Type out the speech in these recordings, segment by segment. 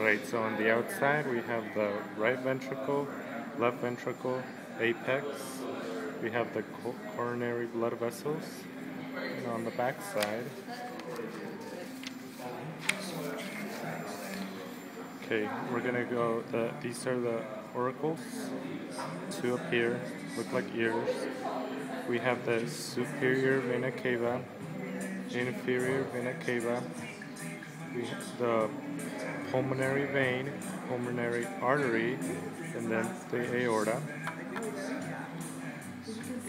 Right, so on the outside we have the right ventricle, left ventricle, apex. We have the coronary blood vessels. And on the back side, okay, we're gonna go, the, these are the auricles. Two up here, look like ears. We have the superior vena cava, inferior vena cava, the pulmonary vein, pulmonary artery, and then the aorta.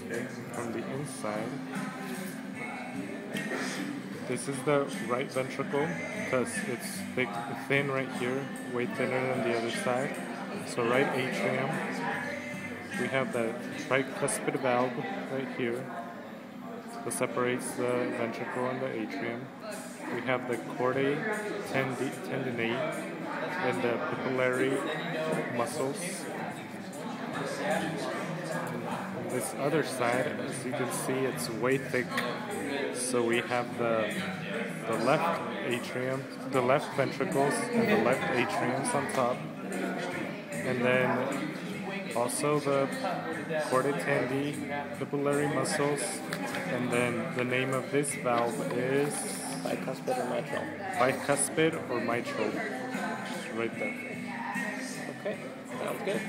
Okay, from the inside. This is the right ventricle because it's thick, thin right here, way thinner than the other side. So right atrium. We have the tricuspid valve right here that separates the ventricle and the atrium. We have the chordae tendi and the papillary muscles. On this other side, as you can see, it's way thick. So we have the the left atrium, the left ventricles, and the left atriums on top, and then also the chordae tendineae, papillary muscles, and then the name of this valve is bicuspid or mitral. Bicuspid or mitral, right there. Okay, sounds good.